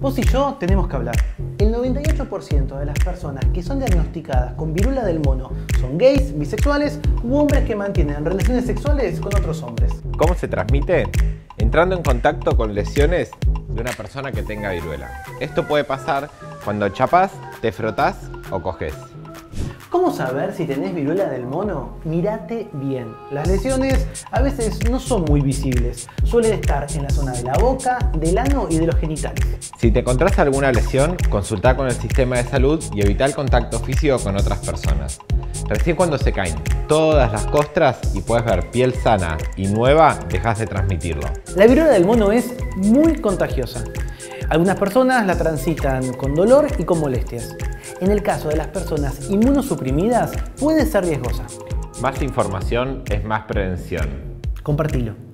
Vos y yo tenemos que hablar. El 98% de las personas que son diagnosticadas con viruela del mono son gays, bisexuales u hombres que mantienen relaciones sexuales con otros hombres. ¿Cómo se transmite? Entrando en contacto con lesiones de una persona que tenga viruela. Esto puede pasar cuando chapás, te frotás o coges. ¿Cómo saber si tenés viruela del mono? Mírate bien. Las lesiones a veces no son muy visibles. Suelen estar en la zona de la boca, del ano y de los genitales. Si te encontrás alguna lesión, consulta con el sistema de salud y evita el contacto físico con otras personas. Recién cuando se caen todas las costras y puedes ver piel sana y nueva, dejas de transmitirlo. La viruela del mono es muy contagiosa. Algunas personas la transitan con dolor y con molestias. En el caso de las personas inmunosuprimidas puede ser riesgosa. Más información es más prevención. Compartilo.